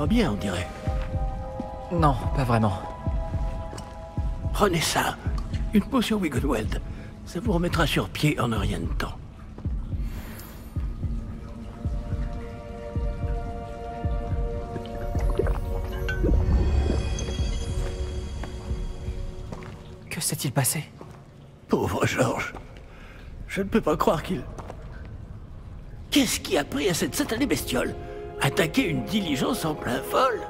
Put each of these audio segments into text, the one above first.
Pas bien, on dirait. Non, pas vraiment. Prenez ça. Une potion Wiggleweld. Ça vous remettra sur pied en un rien de temps. Que s'est-il passé? Pauvre Georges. Je ne peux pas croire qu'il... Qu'est-ce qui a pris à cette satanée bestiole Attaquer une diligence en plein vol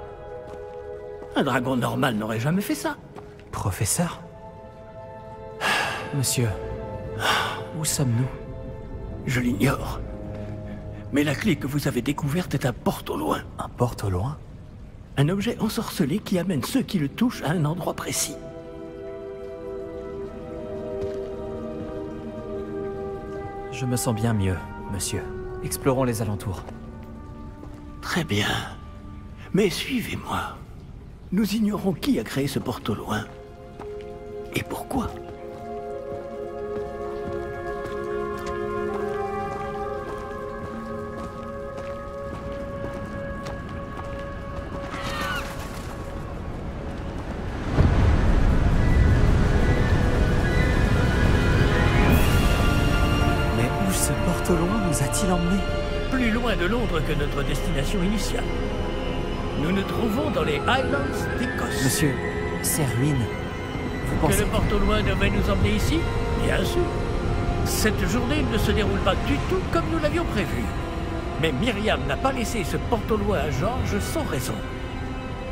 Un dragon normal n'aurait jamais fait ça. Professeur Monsieur, où sommes-nous? Je l'ignore. Mais la clé que vous avez découverte est un porte au loin. Un porte au loin? Un objet ensorcelé qui amène ceux qui le touchent à un endroit précis. Je me sens bien mieux, monsieur. Explorons les alentours. Très bien. Mais suivez-moi. Nous ignorons qui a créé ce porte au loin. Et pourquoi? Mais où ce porte au loin nous a-t-il emmenés? Plus loin de Londres que notre destination initiale. Nous nous trouvons dans les Highlands d'Écosse. Monsieur, ces ruines. Vous Que pensez le porte au loin devait nous emmener ici? Bien sûr. Cette journée ne se déroule pas du tout comme nous l'avions prévu. Mais Myriam n'a pas laissé ce porte au loin à Georges sans raison.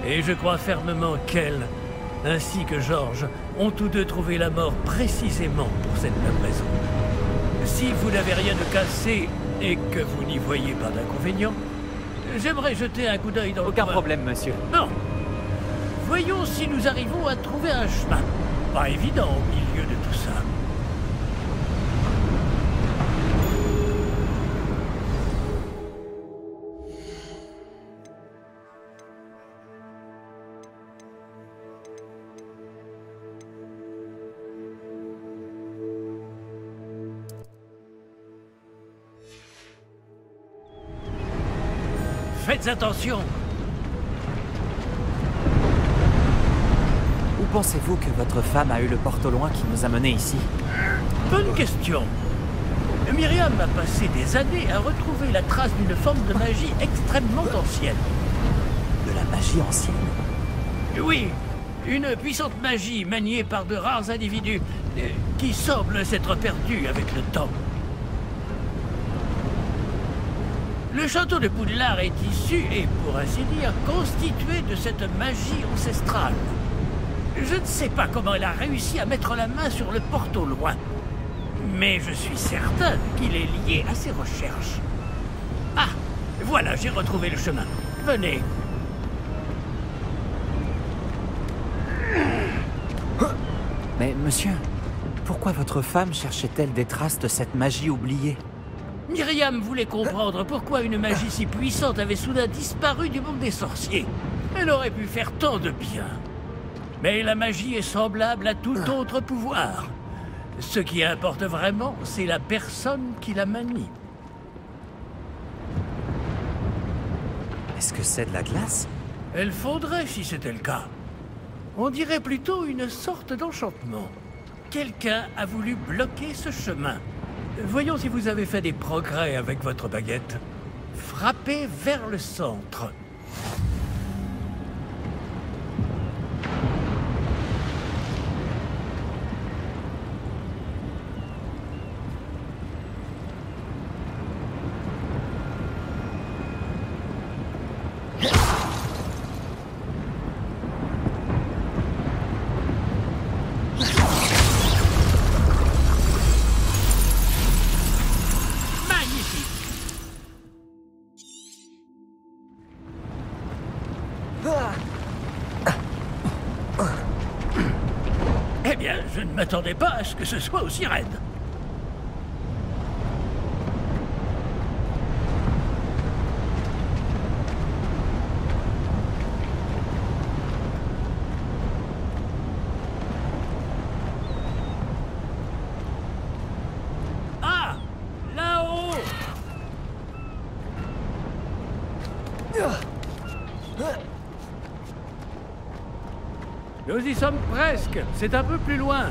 Et je crois fermement qu'elle, ainsi que Georges, ont tous deux trouvé la mort précisément pour cette même raison. Si vous n'avez rien de cassé et que vous n'y voyez pas d'inconvénient, j'aimerais jeter un coup d'œil dans le Aucun problème, monsieur. Non. Voyons si nous arrivons à trouver un chemin. Pas évident au milieu de tout ça. Attention. Où pensez-vous que votre femme a eu le porte au loin qui nous a menés ici Bonne question. Myriam a passé des années à retrouver la trace d'une forme de magie extrêmement ancienne. De la magie ancienne Oui, une puissante magie maniée par de rares individus euh, qui semble s'être perdue avec le temps. Le château de Poudlard est issu et, pour ainsi dire, constitué de cette magie ancestrale. Je ne sais pas comment elle a réussi à mettre la main sur le porte au loin, mais je suis certain qu'il est lié à ses recherches. Ah, voilà, j'ai retrouvé le chemin. Venez. Mais monsieur, pourquoi votre femme cherchait-elle des traces de cette magie oubliée? Myriam voulait comprendre pourquoi une magie si puissante avait soudain disparu du monde des sorciers. Elle aurait pu faire tant de bien. Mais la magie est semblable à tout autre pouvoir. Ce qui importe vraiment, c'est la personne qui la manie. Est-ce que c'est de la glace? Elle faudrait si c'était le cas. On dirait plutôt une sorte d'enchantement. Quelqu'un a voulu bloquer ce chemin. Voyons si vous avez fait des progrès avec votre baguette. Frappez vers le centre. M'attendais pas à ce que ce soit aussi raide. Ah Là-haut Nous y sommes presque. C'est un peu plus loin.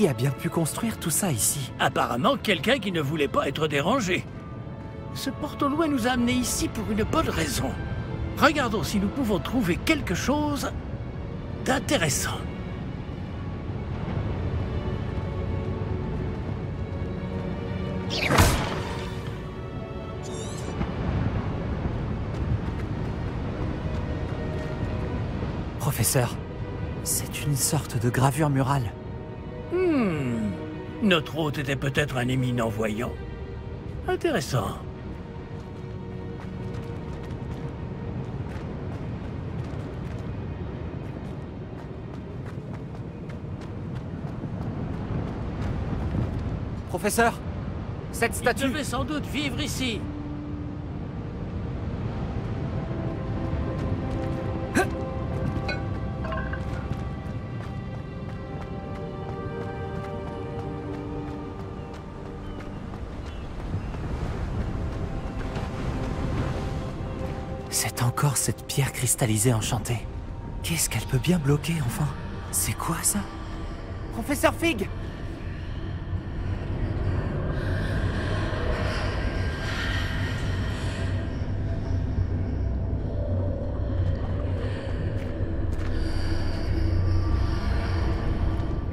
Qui a bien pu construire tout ça ici Apparemment, quelqu'un qui ne voulait pas être dérangé. Ce porte-loin nous a amenés ici pour une bonne raison. Regardons si nous pouvons trouver quelque chose d'intéressant. Professeur, c'est une sorte de gravure murale. Notre hôte était peut-être un éminent voyant. Intéressant. Professeur, cette Il statue... devait sans doute vivre ici. Cette pierre cristallisée enchantée. Qu'est-ce qu'elle peut bien bloquer, enfin? C'est quoi ça? Professeur Fig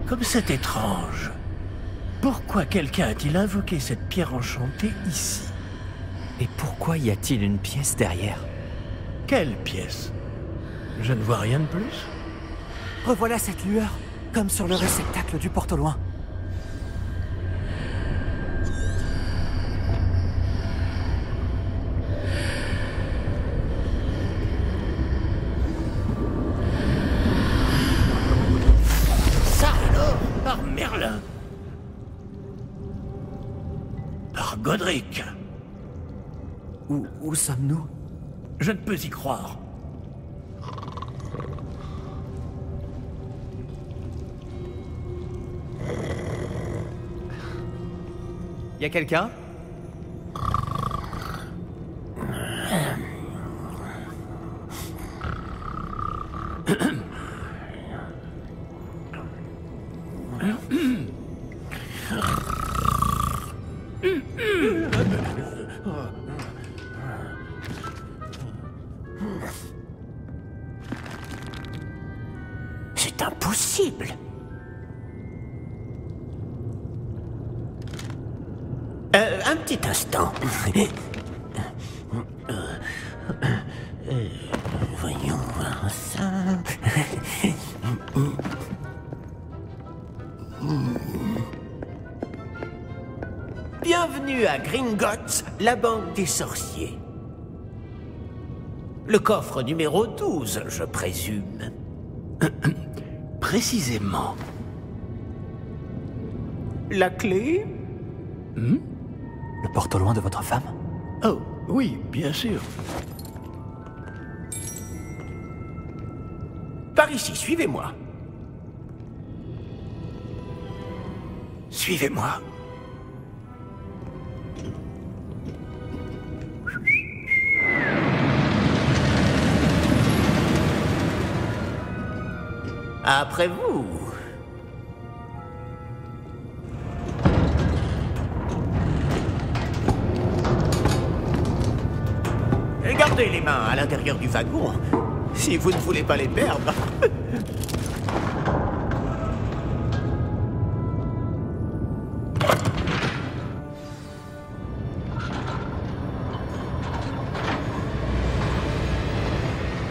Comme c'est étrange. Pourquoi quelqu'un a-t-il invoqué cette pierre enchantée ici? Et pourquoi y a-t-il une pièce derrière? Quelle pièce? Je ne vois rien de plus? Revoilà cette lueur, comme sur le réceptacle du porte au loin. Ça alors Par Merlin Par Godric Où, où sommes-nous? Peux y croire. Y a quelqu'un? voyons voir ça. Bienvenue à Gringotts, la banque des sorciers. Le coffre numéro 12, je présume. Précisément. La clé? Le porte au loin de votre femme Oh, oui, bien sûr. Par ici, suivez-moi. Suivez-moi. Après vous. à l'intérieur du wagon. Si vous ne voulez pas les perdre.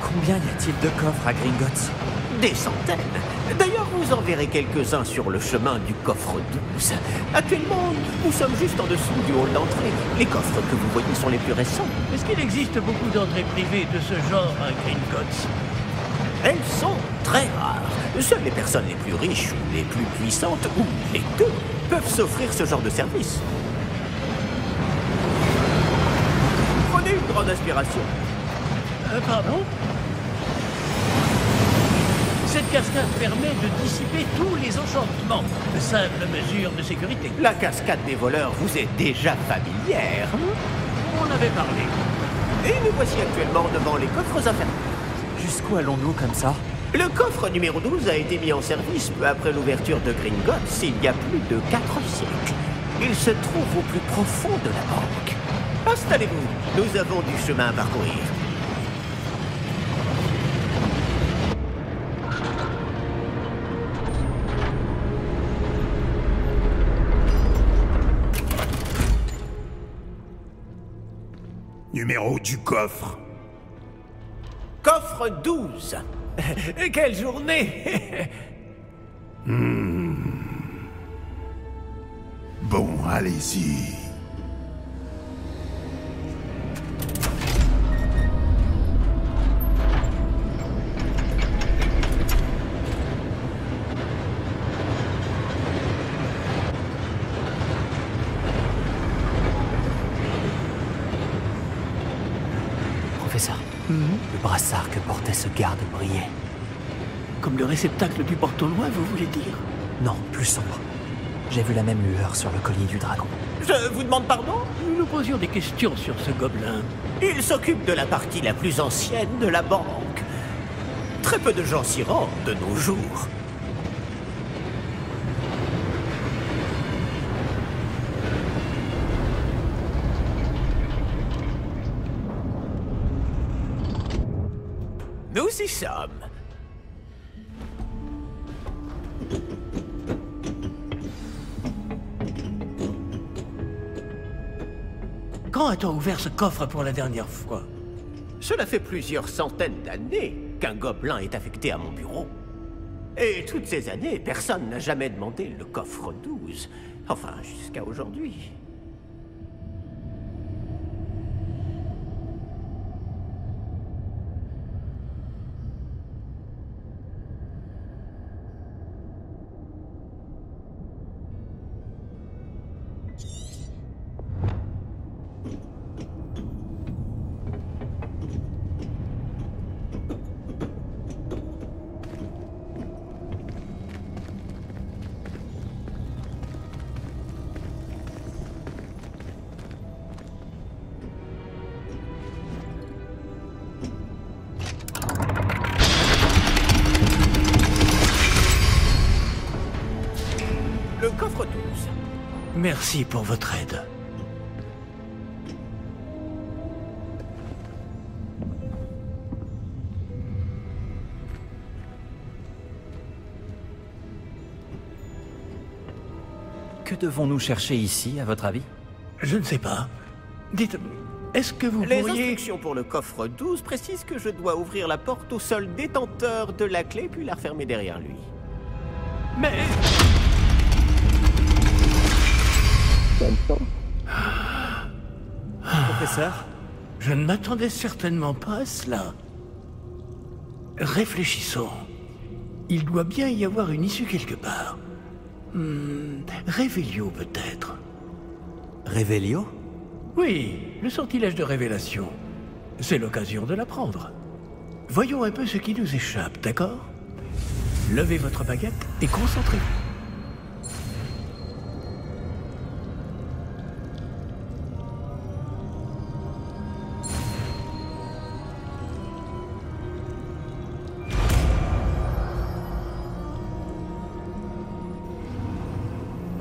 Combien y a-t-il de coffres à Gringotts? Des centaines. D'ailleurs, vous en verrez quelques-uns sur le chemin du coffre 12. Actuellement, nous sommes juste en dessous du hall d'entrée. Les coffres que vous voyez sont les plus récents. Est-ce qu'il existe beaucoup d'entrées privées de ce genre à Gringotts? Elles sont très rares. Seules les personnes les plus riches ou les plus puissantes, ou les deux, peuvent s'offrir ce genre de service. Prenez une grande aspiration. Euh, pardon? Cascade permet de dissiper tous les enchantements. Simple mesure de sécurité. La cascade des voleurs vous est déjà familière. On avait parlé. Et nous voici actuellement devant les coffres infernaux. Jusqu'où allons-nous comme ça? Le coffre numéro 12 a été mis en service peu après l'ouverture de Gringotts il y a plus de 4 siècles. Il se trouve au plus profond de la banque. Installez-vous, nous avons du chemin à parcourir. Numéro du coffre. Coffre 12. Quelle journée Bon, allez-y. Ce garde brillait. Comme le réceptacle du porte-loin, vous voulez dire? Non, plus sombre. J'ai vu la même lueur sur le collier du dragon. Je vous demande pardon? Nous nous posions des questions sur ce gobelin. Il s'occupe de la partie la plus ancienne de la banque. Très peu de gens s'y rendent de nos jours. Ouvert ce coffre pour la dernière fois Cela fait plusieurs centaines d'années qu'un gobelin est affecté à mon bureau. Et toutes ces années, personne n'a jamais demandé le coffre 12. Enfin, jusqu'à aujourd'hui. Merci pour votre aide. Que devons-nous chercher ici, à votre avis? Je ne sais pas. Dites, est-ce que vous Les pourriez... instructions pour le coffre 12 précisent que je dois ouvrir la porte au seul détenteur de la clé puis la refermer derrière lui. Mais... Professeur Je ne m'attendais certainement pas à cela. Réfléchissons. Il doit bien y avoir une issue quelque part. Hmm, Révélio peut-être. Révélio? Oui, le sortilège de révélation. C'est l'occasion de l'apprendre. Voyons un peu ce qui nous échappe, d'accord? Levez votre baguette et concentrez-vous.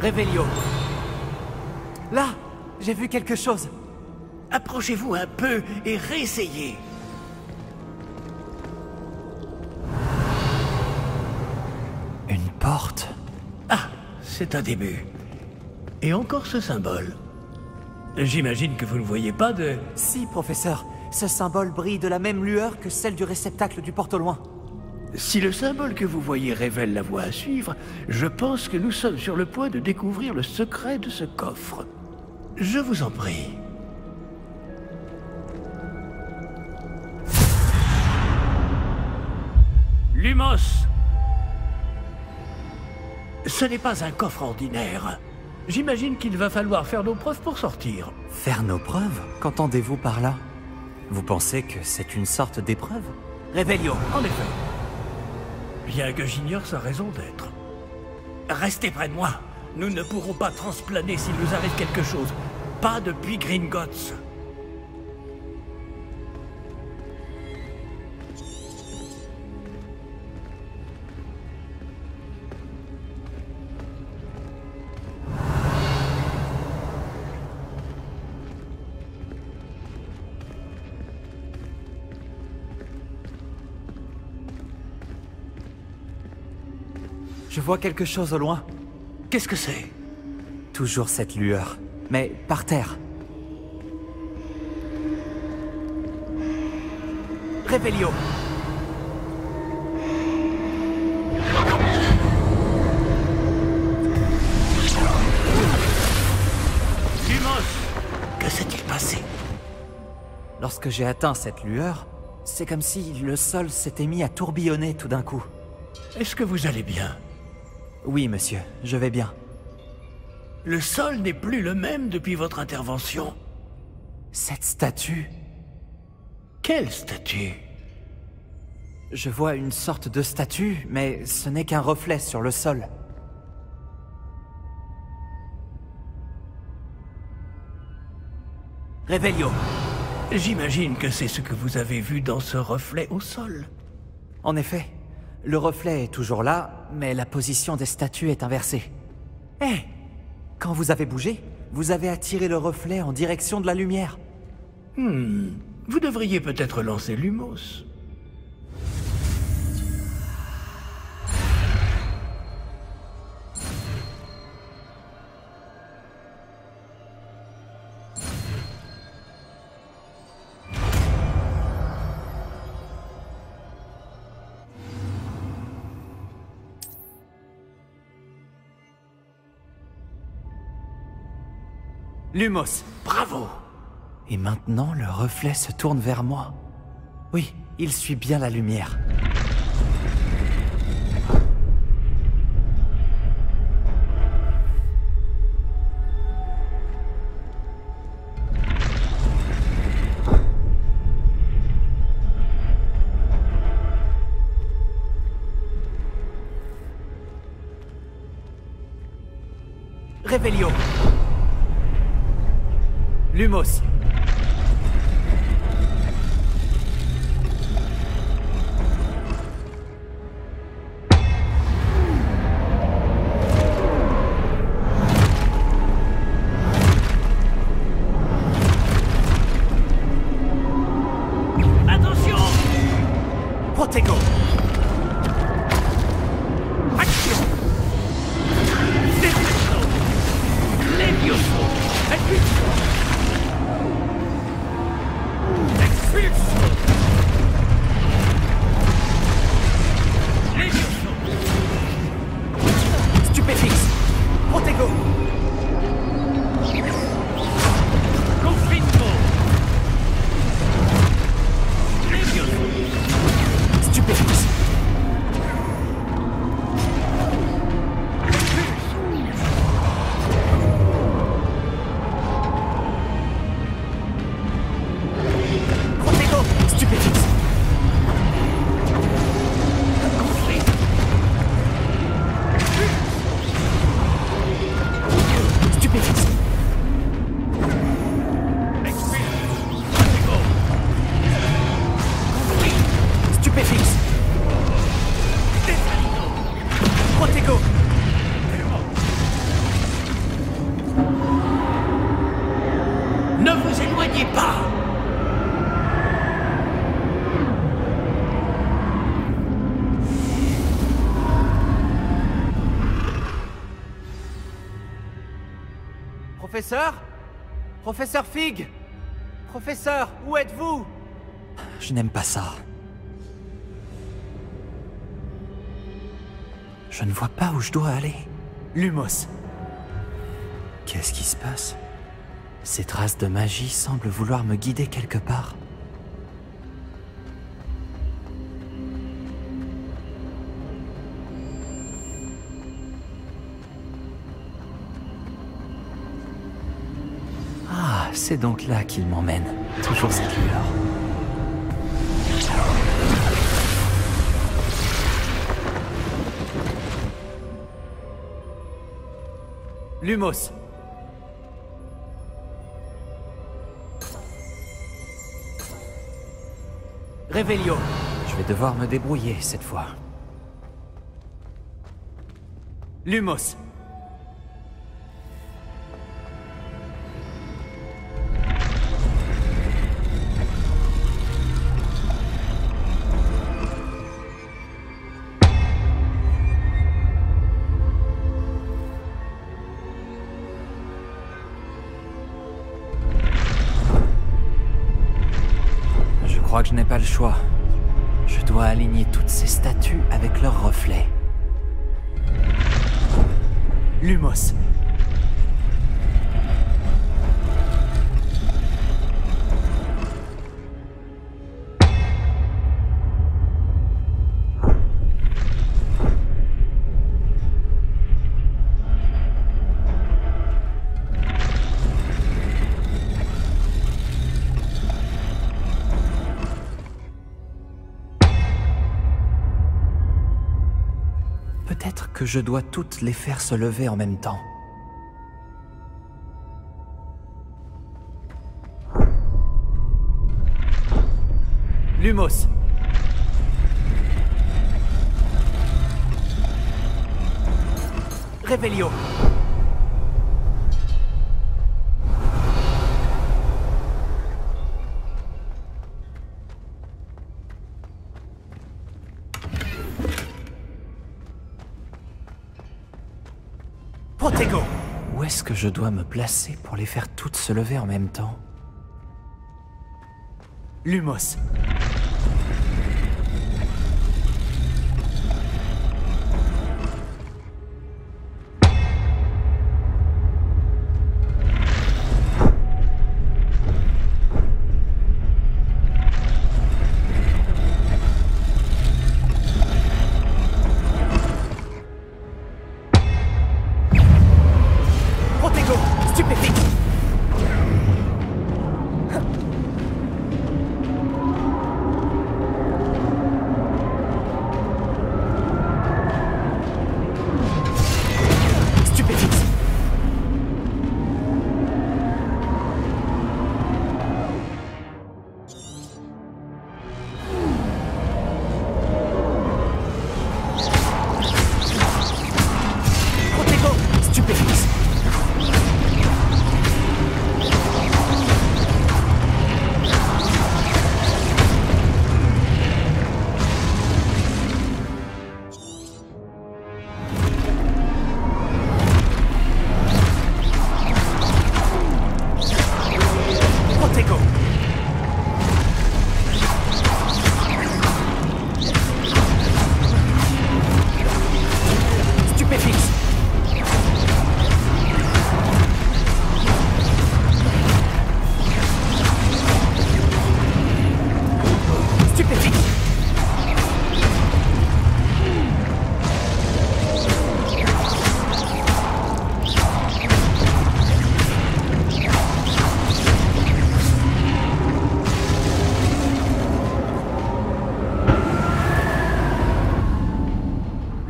Révélio Là J'ai vu quelque chose Approchez-vous un peu et réessayez. Une porte Ah, c'est un début. Et encore ce symbole. J'imagine que vous ne voyez pas de... Si, professeur, Ce symbole brille de la même lueur que celle du réceptacle du porte au loin. Si le symbole que vous voyez révèle la voie à suivre, je pense que nous sommes sur le point de découvrir le secret de ce coffre. Je vous en prie. Lumos Ce n'est pas un coffre ordinaire. J'imagine qu'il va falloir faire nos preuves pour sortir. Faire nos preuves? Qu'entendez-vous par là? Vous pensez que c'est une sorte d'épreuve? Réveillon, en effet. Bien que j'ignore sa raison d'être. Restez près de moi. Nous ne pourrons pas transplaner s'il nous arrive quelque chose. Pas depuis Gringotts. Vois quelque chose au loin. Qu'est-ce que c'est? Toujours cette lueur. Mais par terre. Lumos Que s'est-il passé? Lorsque j'ai atteint cette lueur, c'est comme si le sol s'était mis à tourbillonner tout d'un coup. Est-ce que vous allez bien? Oui, monsieur, je vais bien. Le sol n'est plus le même depuis votre intervention. Cette statue, Quelle statue? Je vois une sorte de statue, mais ce n'est qu'un reflet sur le sol. Réveillon J'imagine que c'est ce que vous avez vu dans ce reflet au sol. En effet, le reflet est toujours là, mais la position des statues est inversée. Eh Quand vous avez bougé, vous avez attiré le reflet en direction de la lumière. Hmm. Vous devriez peut-être lancer Lumos. Lumos Bravo Et maintenant, le reflet se tourne vers moi. Oui, il suit bien la lumière. Lumos pas Professeur? Professeur Fig? Professeur, où êtes-vous? Je n'aime pas ça. Je ne vois pas où je dois aller. Lumos. Qu'est-ce qui se passe? Ces traces de magie semblent vouloir me guider quelque part. Ah, c'est donc là qu'il m'emmène. Toujours cette lueur. Lumos. Révélio. Je vais devoir me débrouiller cette fois. Lumos. Choix. Je dois toutes les faire se lever en même temps. Lumos. Révélio. Je dois me placer pour les faire toutes se lever en même temps Lumos.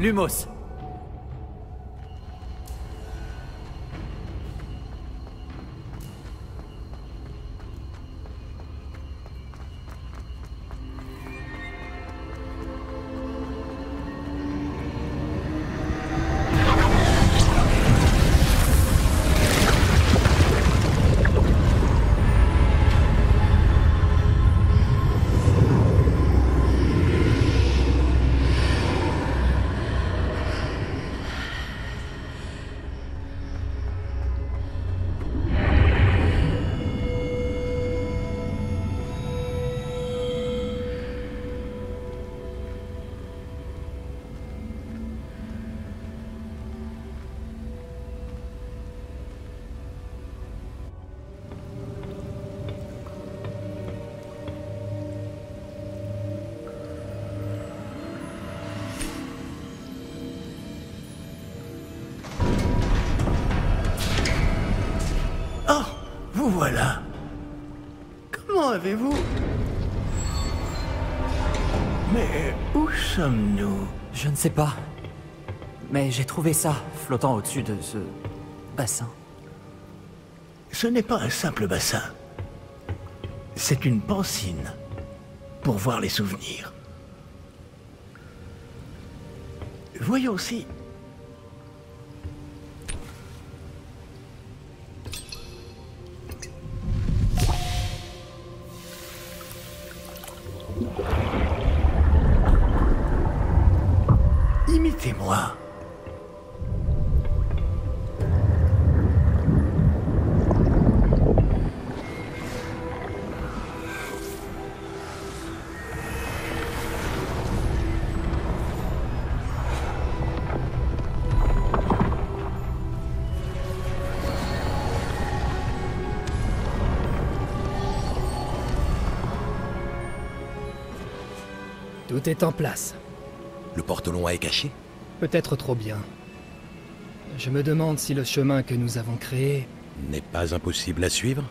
Lumos. Vous voilà. Comment avez-vous... Mais où sommes-nous? Je ne sais pas. Mais j'ai trouvé ça, flottant au-dessus de ce bassin. Ce n'est pas un simple bassin. C'est une pancine pour voir les souvenirs. Voyons si... Tout est en place. Le porte-long est caché Peut-être trop bien. Je me demande si le chemin que nous avons créé... N'est pas impossible à suivre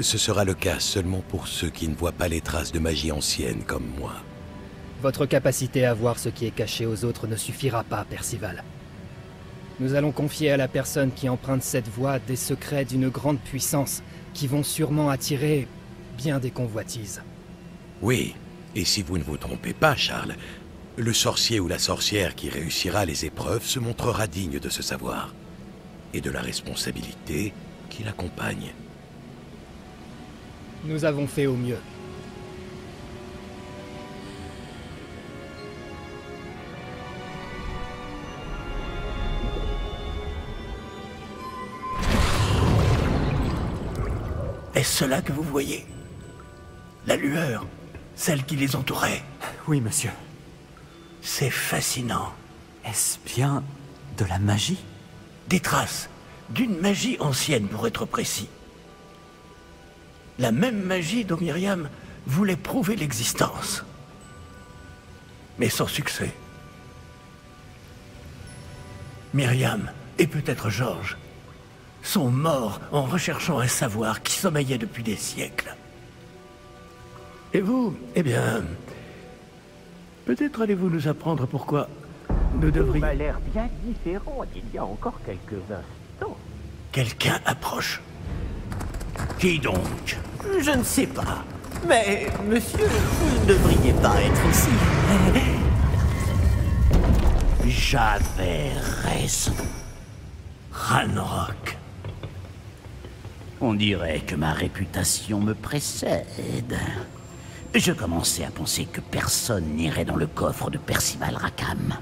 Ce sera le cas seulement pour ceux qui ne voient pas les traces de magie ancienne comme moi. Votre capacité à voir ce qui est caché aux autres ne suffira pas, Percival. Nous allons confier à la personne qui emprunte cette voie des secrets d'une grande puissance qui vont sûrement attirer bien des convoitises. Oui, et si vous ne vous trompez pas, Charles, le sorcier ou la sorcière qui réussira les épreuves se montrera digne de ce savoir et de la responsabilité qui l'accompagne. Nous avons fait au mieux. Est-ce cela que vous voyez? La lueur, celle qui les entourait. Oui, monsieur. C'est fascinant. Est-ce bien de la magie? Des traces d'une magie ancienne, pour être précis. La même magie dont Myriam voulait prouver l'existence. Mais sans succès. Myriam, et peut-être Georges, sont morts en recherchant un savoir qui sommeillait depuis des siècles. Et vous, eh bien, peut-être allez-vous nous apprendre pourquoi nous devrions... m'a l'air bien différent d'il y a encore quelques instants. Quelqu'un approche. Qui donc Je ne sais pas. Mais, monsieur, vous ne devriez pas être ici. J'avais raison. Ranrock. On dirait que ma réputation me précède. Je commençais à penser que personne n'irait dans le coffre de Percival Rackham.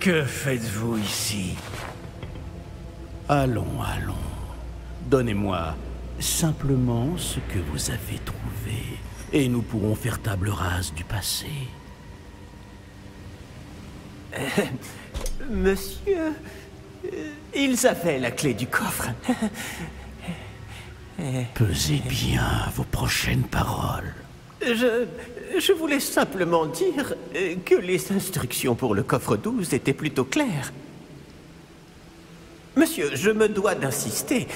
Que faites-vous ici? Allons, allons. Donnez-moi simplement ce que vous avez trouvé, et nous pourrons faire table rase du passé. Monsieur, euh, ils avaient la clé du coffre. Pesez bien vos prochaines paroles. Je, je voulais simplement dire que les instructions pour le coffre 12 étaient plutôt claires. Monsieur, je me dois d'insister.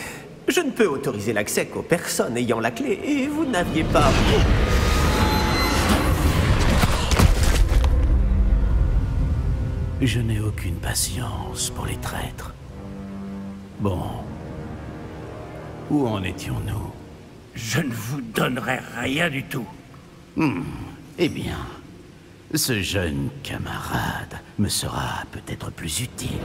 Je ne peux autoriser l'accès qu'aux personnes ayant la clé, et vous n'aviez pas... Je n'ai aucune patience pour les traîtres. Bon. Où en étions-nous? Je ne vous donnerai rien du tout. Eh bien, ce jeune camarade me sera peut-être plus utile.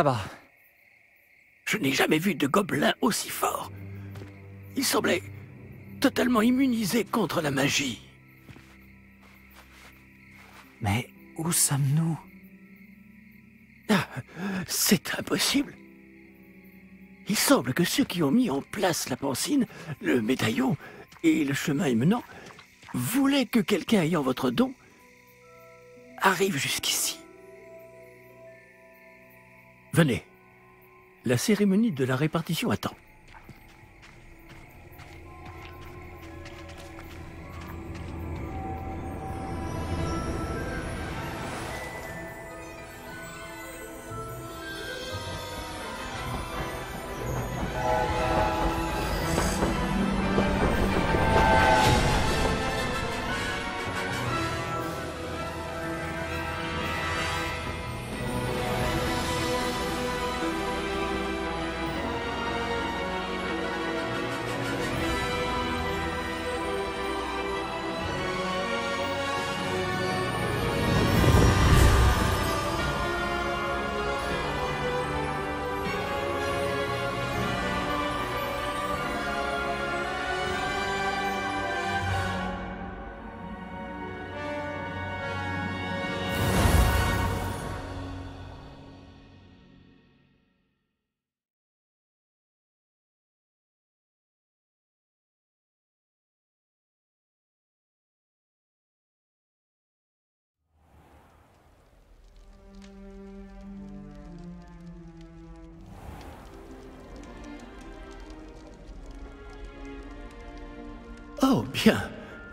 Ça va. Je n'ai jamais vu de gobelin aussi fort. Il semblait totalement immunisé contre la magie. Mais où sommes-nous? Ah, C'est impossible. Il semble que ceux qui ont mis en place la pancine, le médaillon et le chemin émenant voulaient que quelqu'un ayant votre don arrive jusqu'ici. Venez. La cérémonie de la répartition attend.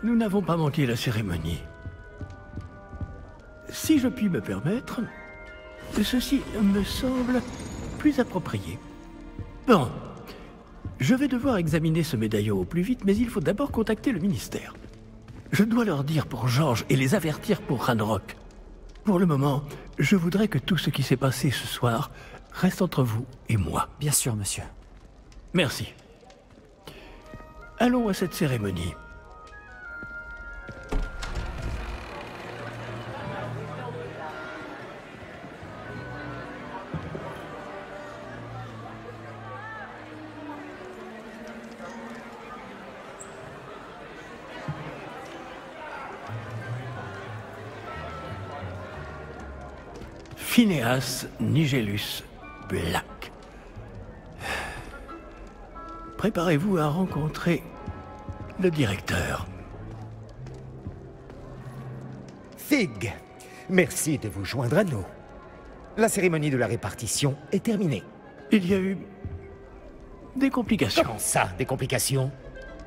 Nous n'avons pas manqué la cérémonie. Si je puis me permettre, ceci me semble plus approprié. Bon. Je vais devoir examiner ce médaillon au plus vite, mais il faut d'abord contacter le ministère. Je dois leur dire pour Georges et les avertir pour Ranrock. Pour le moment, je voudrais que tout ce qui s'est passé ce soir reste entre vous et moi. Bien sûr, monsieur. Merci. Allons à cette cérémonie. Phineas Nigellus Black. Préparez-vous à rencontrer le directeur. Fig, merci de vous joindre à nous. La cérémonie de la répartition est terminée. Il y a eu des complications. Comment ça, des complications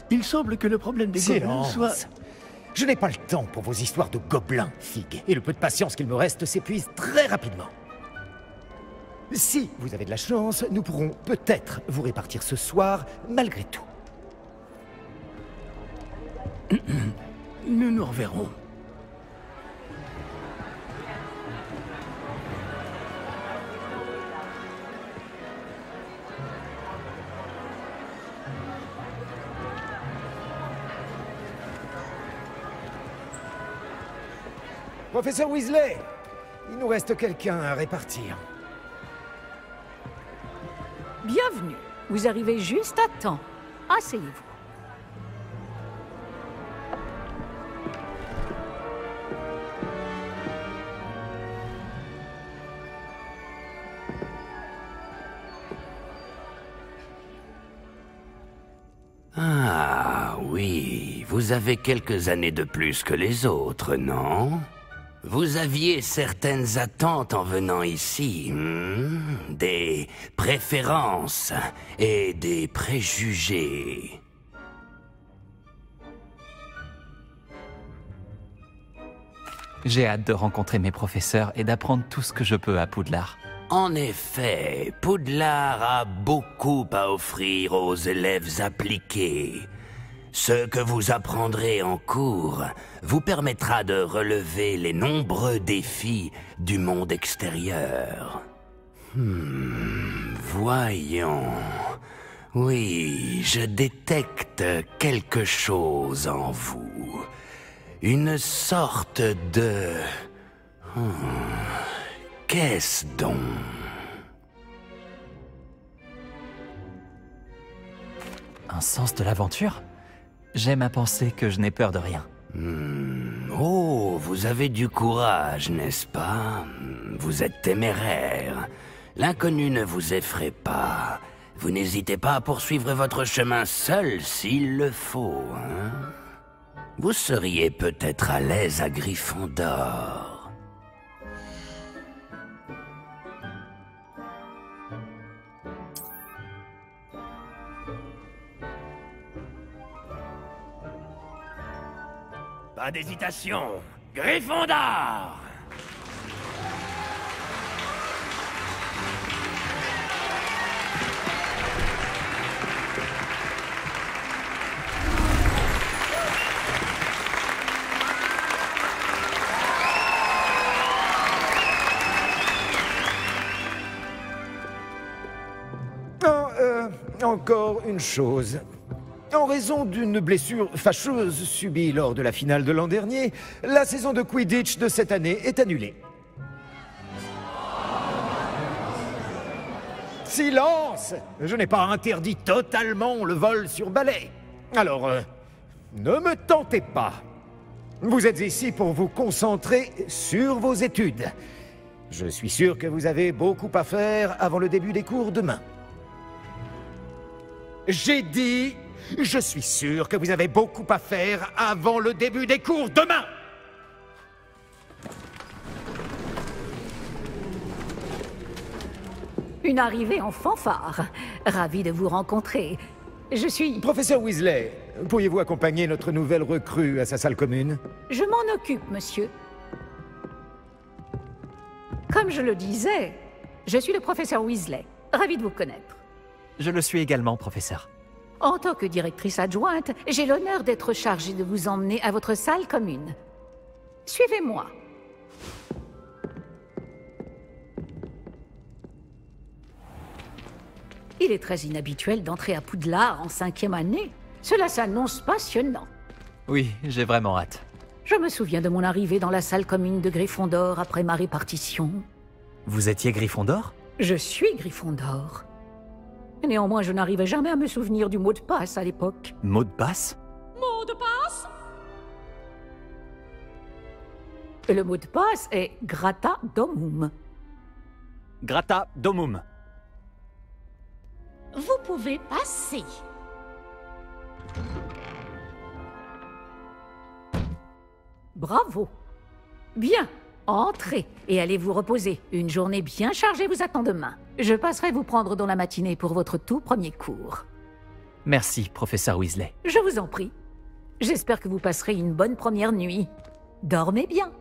Il semble que le problème des Silence soit... Je n'ai pas le temps pour vos histoires de gobelins, Fig, et le peu de patience qu'il me reste s'épuise très rapidement. Si vous avez de la chance, nous pourrons peut-être vous répartir ce soir, malgré tout. Nous nous reverrons. Professeur Weasley, il nous reste quelqu'un à répartir. Bienvenue. Vous arrivez juste à temps. Asseyez-vous. Ah oui, vous avez quelques années de plus que les autres, non? Vous aviez certaines attentes en venant ici, hmm des préférences et des préjugés. J'ai hâte de rencontrer mes professeurs et d'apprendre tout ce que je peux à Poudlard. En effet, Poudlard a beaucoup à offrir aux élèves appliqués. Ce que vous apprendrez en cours vous permettra de relever les nombreux défis du monde extérieur. Hmm, voyons. Oui, je détecte quelque chose en vous. Une sorte de... Hmm, Qu'est-ce donc? Un sens de l'aventure? J'aime à penser que je n'ai peur de rien. Hmm, Oh, vous avez du courage, n'est-ce pas? Vous êtes téméraire. L'inconnu ne vous effraie pas. Vous n'hésitez pas à poursuivre votre chemin seul s'il le faut, hein? Vous seriez peut-être à l'aise à Gryffondor. Pas d'hésitation. Gryffondor Ah, euh, encore une chose. En raison d'une blessure fâcheuse subie lors de la finale de l'an dernier, la saison de Quidditch de cette année est annulée. Silence Je n'ai pas interdit totalement le vol sur balai. Alors, euh, ne me tentez pas. Vous êtes ici pour vous concentrer sur vos études. Je suis sûr que vous avez beaucoup à faire avant le début des cours demain. J'ai dit, je suis sûr que vous avez beaucoup à faire avant le début des cours demain. Une arrivée en fanfare. Ravi de vous rencontrer. Je suis... Professeur Weasley, pourriez-vous accompagner notre nouvelle recrue à sa salle commune? Je m'en occupe, monsieur. Comme je le disais, je suis le professeur Weasley. Ravi de vous connaître. Je le suis également, professeur. En tant que directrice adjointe, j'ai l'honneur d'être chargée de vous emmener à votre salle commune. Suivez-moi. Il est très inhabituel d'entrer à Poudlard en cinquième année. Cela s'annonce passionnant. Oui, j'ai vraiment hâte. Je me souviens de mon arrivée dans la salle commune de Gryffondor après ma répartition. Vous étiez Gryffondor? Je suis Gryffondor. Néanmoins, je n'arrivais jamais à me souvenir du mot de passe à l'époque. Mot de passe? Mot de passe? Le mot de passe est Grata Domum. Grata Domum. Vous pouvez passer. Bravo. Bien, entrez et allez vous reposer. Une journée bien chargée vous attend demain. Je passerai vous prendre dans la matinée pour votre tout premier cours. Merci, professeur Weasley. Je vous en prie. J'espère que vous passerez une bonne première nuit. Dormez bien.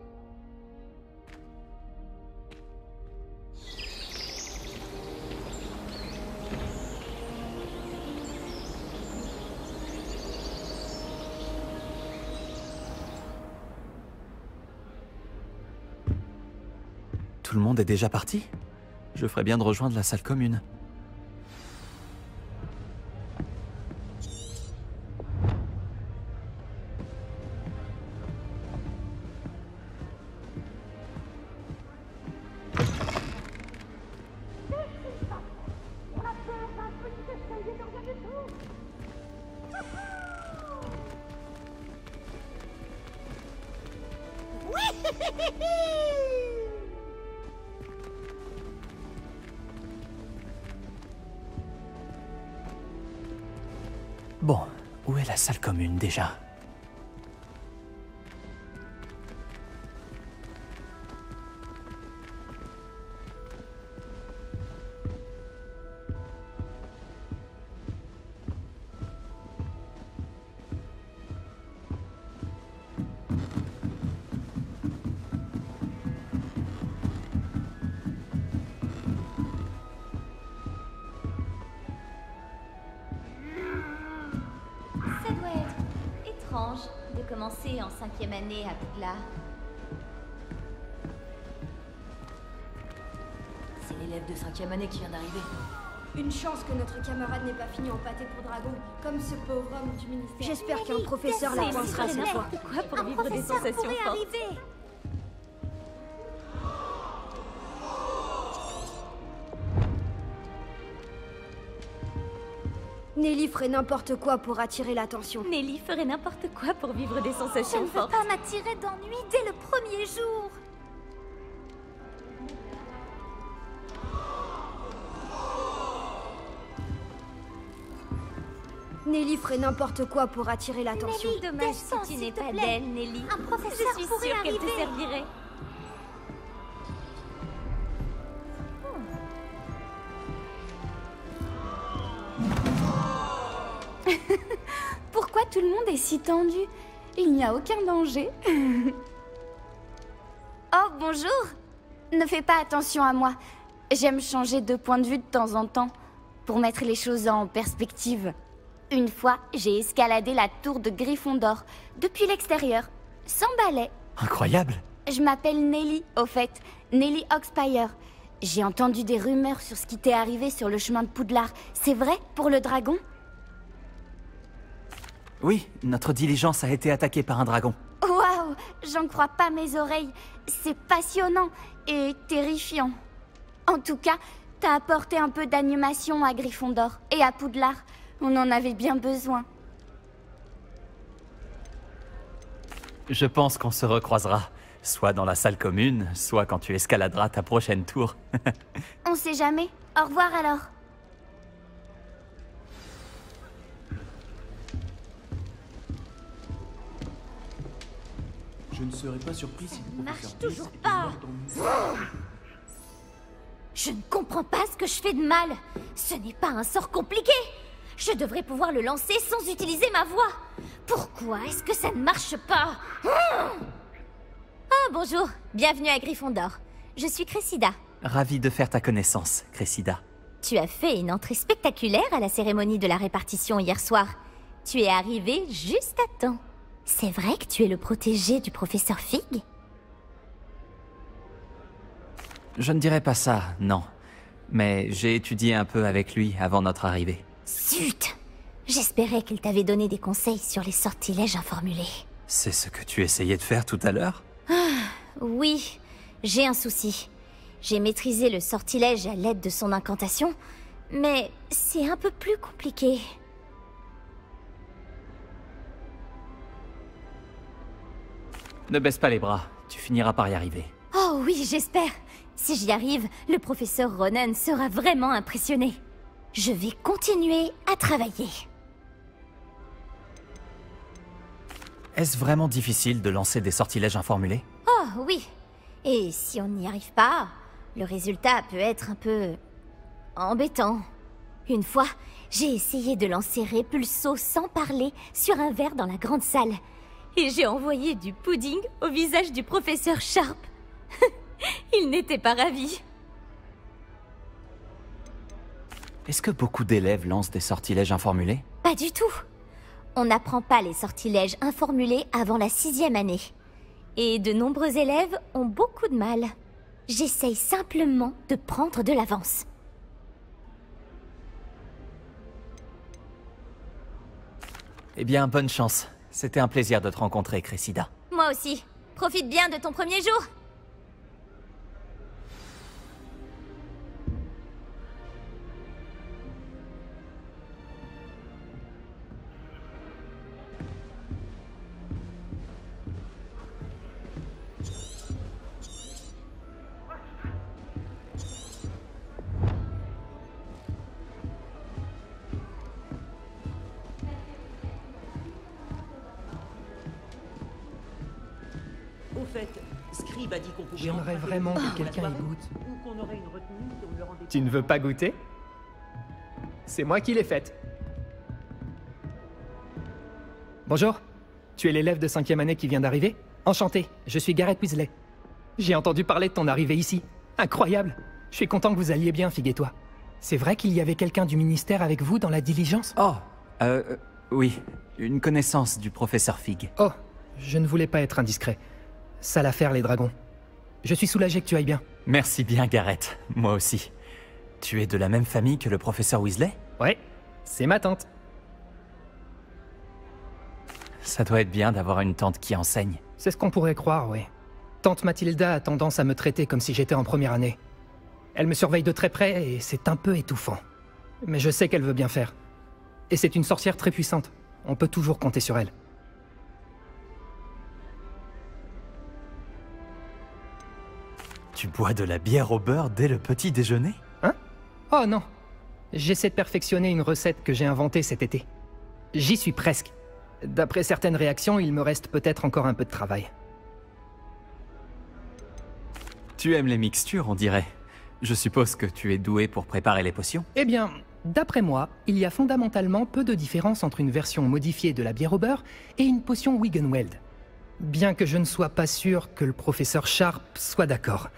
Tout le monde est déjà parti? Je ferais bien de rejoindre la salle commune. En cinquième année à Poudlard. C'est l'élève de cinquième année qui vient d'arriver. Une chance que notre camarade n'ait pas fini en pâté pour dragon, comme ce pauvre homme du ministère. J'espère qu'un professeur la coincera cette fois. Quoi pour vivre des sensations fortes ferait n'importe quoi pour attirer l'attention. Nelly ferait n'importe quoi pour vivre des sensations Je ne veux fortes. pas m'attirer d'ennui dès le premier jour. Nelly ferait n'importe quoi pour attirer l'attention. Nelly, Dommage descends, si tu n'es pas belle, Nelly. Un professeur Je suis sûre qu'elle te servirait. Il n'y a aucun danger. oh, bonjour Ne fais pas attention à moi. J'aime changer de point de vue de temps en temps, pour mettre les choses en perspective. Une fois, j'ai escaladé la tour de Gryffondor, depuis l'extérieur, sans balai. Incroyable Je m'appelle Nelly, au fait. Nelly Oxpire. J'ai entendu des rumeurs sur ce qui t'est arrivé sur le chemin de Poudlard. C'est vrai pour le dragon? Oui, notre diligence a été attaquée par un dragon. Waouh J'en crois pas mes oreilles. C'est passionnant et terrifiant. En tout cas, t'as apporté un peu d'animation à Gryffondor et à Poudlard. On en avait bien besoin. Je pense qu'on se recroisera, soit dans la salle commune, soit quand tu escaladeras ta prochaine tour. On sait jamais. Au revoir alors. Je ne serais pas surpris si le Marche toujours pas. Je ne comprends pas ce que je fais de mal. Ce n'est pas un sort compliqué. Je devrais pouvoir le lancer sans utiliser ma voix. Pourquoi est-ce que ça ne marche pas? Ah bonjour, bienvenue à Gryffondor. Je suis Cressida. Ravi de faire ta connaissance, Cressida. Tu as fait une entrée spectaculaire à la cérémonie de la répartition hier soir. Tu es arrivé juste à temps. C'est vrai que tu es le protégé du professeur Fig? Je ne dirais pas ça, non. Mais j'ai étudié un peu avec lui avant notre arrivée. Zut J'espérais qu'il t'avait donné des conseils sur les sortilèges informulés. C'est ce que tu essayais de faire tout à l'heure? Oui, j'ai un souci. J'ai maîtrisé le sortilège à l'aide de son incantation, mais c'est un peu plus compliqué. Ne baisse pas les bras, tu finiras par y arriver. Oh oui, j'espère. Si j'y arrive, le professeur Ronan sera vraiment impressionné. Je vais continuer à travailler. Est-ce vraiment difficile de lancer des sortilèges informulés? Oh oui. Et si on n'y arrive pas, le résultat peut être un peu embêtant. Une fois, j'ai essayé de lancer Répulso sans parler sur un verre dans la grande salle. Et j'ai envoyé du pudding au visage du professeur Sharp. Il n'était pas ravi. Est-ce que beaucoup d'élèves lancent des sortilèges informulés? Pas du tout. On n'apprend pas les sortilèges informulés avant la sixième année. Et de nombreux élèves ont beaucoup de mal. J'essaye simplement de prendre de l'avance. Eh bien, bonne chance. C'était un plaisir de te rencontrer, Cressida. Moi aussi. Profite bien de ton premier jour. Scribe a dit qu'on pouvait... J'aimerais vraiment que la quelqu'un y goûte. Ou qu'on aurait une retenue sur le rendez-vous. Tu ne veux pas goûter? C'est moi qui l'ai faite. Bonjour, tu es l'élève de cinquième année qui vient d'arriver? Enchanté, je suis Gareth Weasley. J'ai entendu parler de ton arrivée ici. Incroyable Je suis content que vous alliez bien, Fig et toi. C'est vrai qu'il y avait quelqu'un du ministère avec vous dans la diligence? Oh, euh, euh, oui, une connaissance du professeur Fig. Oh, je ne voulais pas être indiscret. Sale affaire, les dragons. Je suis soulagé que tu ailles bien. Merci bien, Gareth. Moi aussi. Tu es de la même famille que le professeur Weasley? Ouais, c'est ma tante. Ça doit être bien d'avoir une tante qui enseigne. C'est ce qu'on pourrait croire, oui. Tante Mathilda a tendance à me traiter comme si j'étais en première année. Elle me surveille de très près et c'est un peu étouffant. Mais je sais qu'elle veut bien faire. Et c'est une sorcière très puissante. On peut toujours compter sur elle. Tu bois de la bière au beurre dès le petit déjeuner Hein Oh non J'essaie de perfectionner une recette que j'ai inventée cet été. J'y suis presque. D'après certaines réactions, il me reste peut-être encore un peu de travail. Tu aimes les mixtures, on dirait. Je suppose que tu es doué pour préparer les potions Eh bien, d'après moi, il y a fondamentalement peu de différence entre une version modifiée de la bière au beurre et une potion Wiggenweld. Bien que je ne sois pas sûr que le professeur Sharp soit d'accord.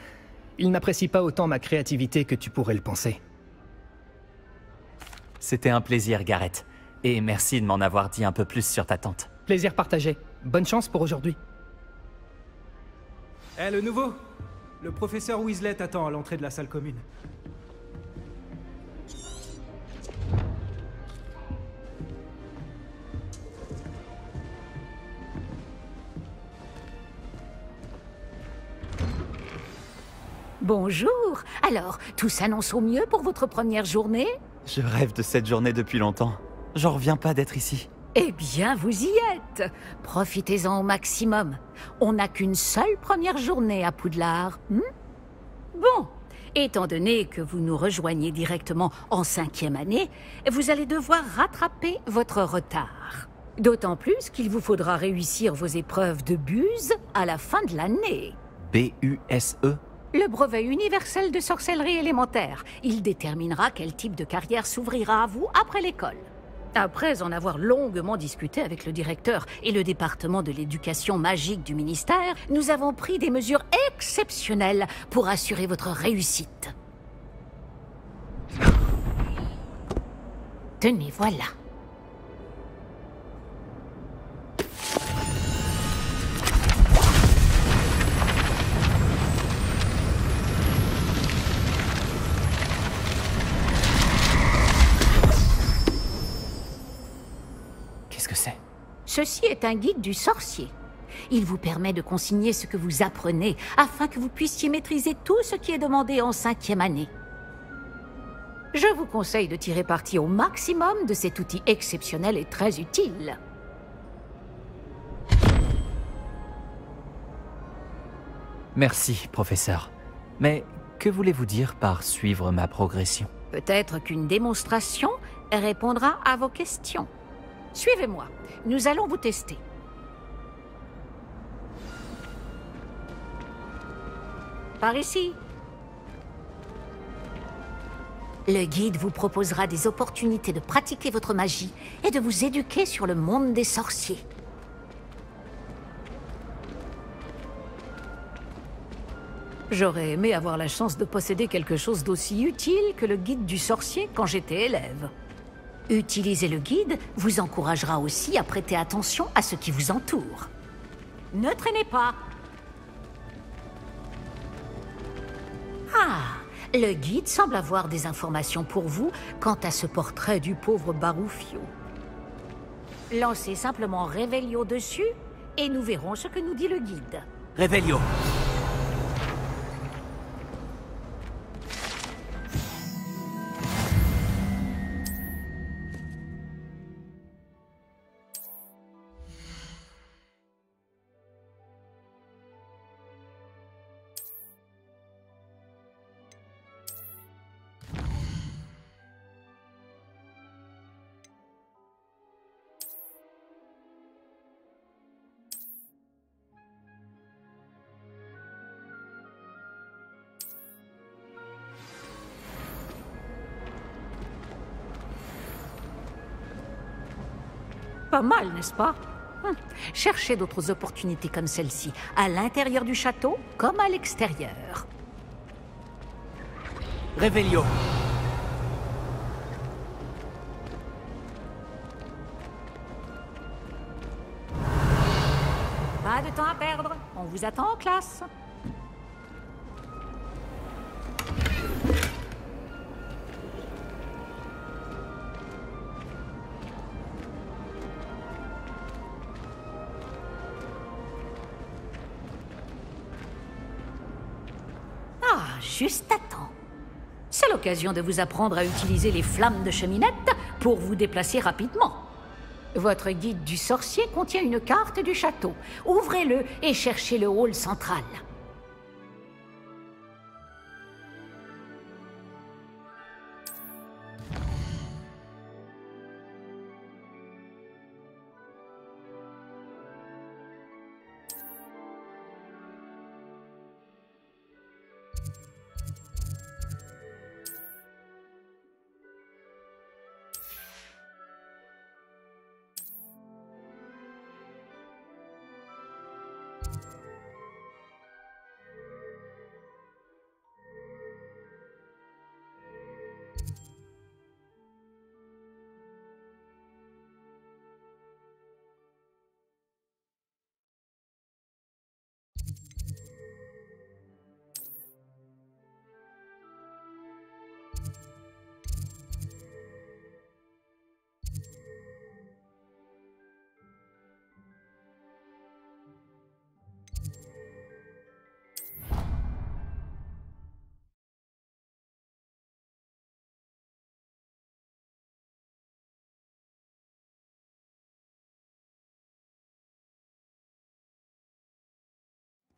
Il n'apprécie pas autant ma créativité que tu pourrais le penser. C'était un plaisir, Gareth. Et merci de m'en avoir dit un peu plus sur ta tante. Plaisir partagé. Bonne chance pour aujourd'hui. Eh, le nouveau? Le professeur Weasley t'attend à l'entrée de la salle commune. Bonjour. Alors, tout s'annonce au mieux pour votre première journée? Je rêve de cette journée depuis longtemps. J'en reviens pas d'être ici. Eh bien, vous y êtes. Profitez-en au maximum. On n'a qu'une seule première journée à Poudlard. hmm? Bon, étant donné que vous nous rejoignez directement en cinquième année, vous allez devoir rattraper votre retard. D'autant plus qu'il vous faudra réussir vos épreuves de buse à la fin de l'année. B-U-S-E Le brevet universel de sorcellerie élémentaire. Il déterminera quel type de carrière s'ouvrira à vous après l'école. Après en avoir longuement discuté avec le directeur et le département de l'éducation magique du ministère, nous avons pris des mesures exceptionnelles pour assurer votre réussite. Tenez, voilà. Qu'est-ce que c'est? Ceci est un guide du sorcier. Il vous permet de consigner ce que vous apprenez afin que vous puissiez maîtriser tout ce qui est demandé en cinquième année. Je vous conseille de tirer parti au maximum de cet outil exceptionnel et très utile. Merci, professeur. Mais que voulez-vous dire par suivre ma progression? Peut-être qu'une démonstration répondra à vos questions. Suivez-moi. Nous allons vous tester. Par ici. Le guide vous proposera des opportunités de pratiquer votre magie et de vous éduquer sur le monde des sorciers. J'aurais aimé avoir la chance de posséder quelque chose d'aussi utile que le guide du sorcier quand j'étais élève. Utiliser le guide vous encouragera aussi à prêter attention à ce qui vous entoure. Ne traînez pas. Ah, le guide semble avoir des informations pour vous quant à ce portrait du pauvre Baroufio. Lancez simplement Réveillio dessus et nous verrons ce que nous dit le guide. Réveillio Pas mal, n'est-ce pas? Hum, Cherchez d'autres opportunités comme celle-ci, à l'intérieur du château comme à l'extérieur. Réveillio Pas de temps à perdre, on vous attend en classe. Juste à temps. C'est l'occasion de vous apprendre à utiliser les flammes de cheminette pour vous déplacer rapidement. Votre guide du sorcier contient une carte du château. Ouvrez-le et cherchez le hall central.